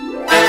Música